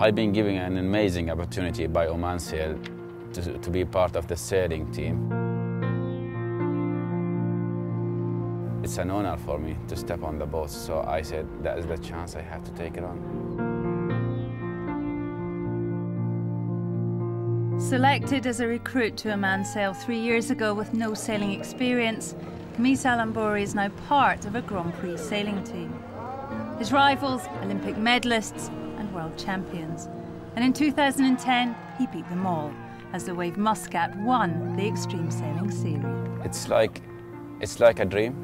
I've been given an amazing opportunity by Oman Sail to, to be part of the sailing team. It's an honor for me to step on the boat, so I said that is the chance I have to take it on. Selected as a recruit to Oman Sail three years ago with no sailing experience, Khamis Al is now part of a Grand Prix sailing team. His rivals, Olympic medalists and world champions. And in 2010, he beat them all as the Wave Muscat won the Extreme Sailing Series. It's like, it's like a dream.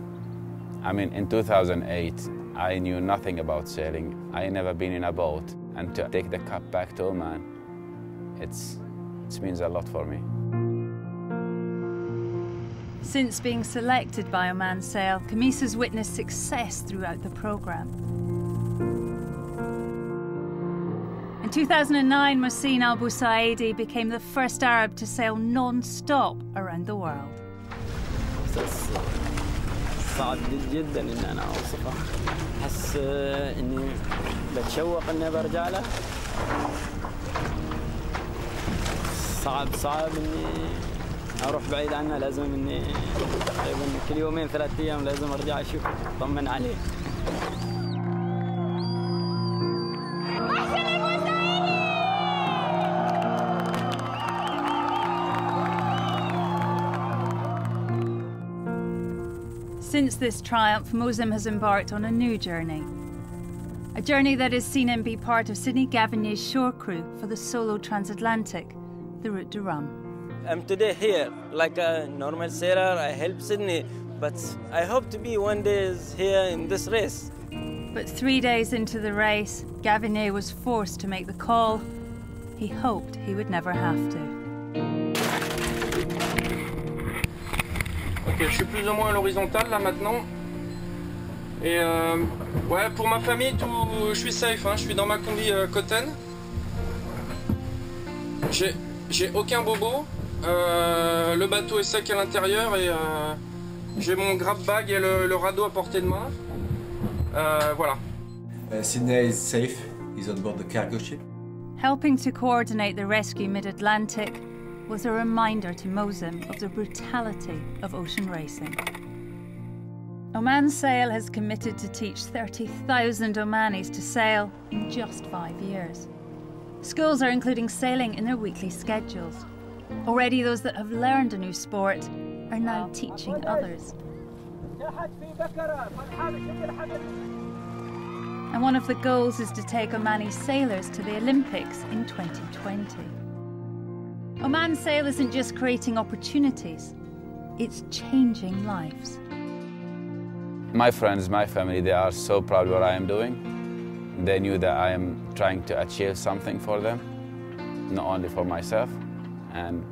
I mean, in 2008, I knew nothing about sailing. I never been in a boat. And to take the cup back to Oman, it's, it means a lot for me. Since being selected by Oman Sail, Khamis has witnessed success throughout the programme. In 2009, Mohsin Al Busaidi became the first Arab to sail non-stop around the world. صعب جدا ان انا اوصفه احس اني بتشوق اني برجع له صعب صعب اني اروح بعيد عنه لازم اني تقريبا كل يومين ثلاث ايام لازم ارجع اشوف اطمن عليه Since this triumph, Mohsin has embarked on a new journey. A journey that has seen him be part of Sidney Gavignet's shore crew for the solo transatlantic, the Route du Rhum. I'm today here like a normal sailor. I help Sydney, but I hope to be one day here in this race. But three days into the race, Gavignet was forced to make the call. He hoped he would never have to. Je suis plus ou moins à l'horizontale là maintenant. Et euh, ouais, pour ma famille, tout, je suis safe. Hein, je suis dans ma combi euh, Cotton. J'ai aucun bobo. Euh, le bateau est sec à l'intérieur et euh, j'ai mon grab bag et le, le, radeau à portée de main. Euh, voilà. Uh, Sydney is safe. He's on board the cargo ship. Helping to coordinate the rescue mid-Atlantic was a reminder to Mohsin of the brutality of ocean racing. Oman Sail has committed to teach 30,000 Omanis to sail in just five years. Schools are including sailing in their weekly schedules. Already, those that have learned a new sport are now teaching others. And one of the goals is to take Omani sailors to the Olympics in 2020. Oman Sail isn't just creating opportunities, it's changing lives. My friends, my family, they are so proud of what I am doing. They knew that I am trying to achieve something for them, not only for myself and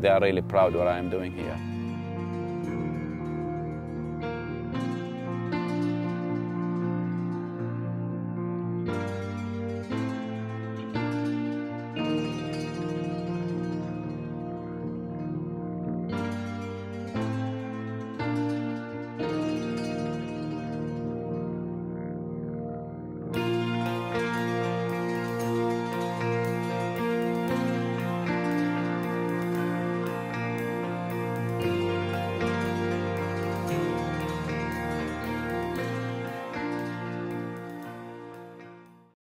they are really proud what I am doing here.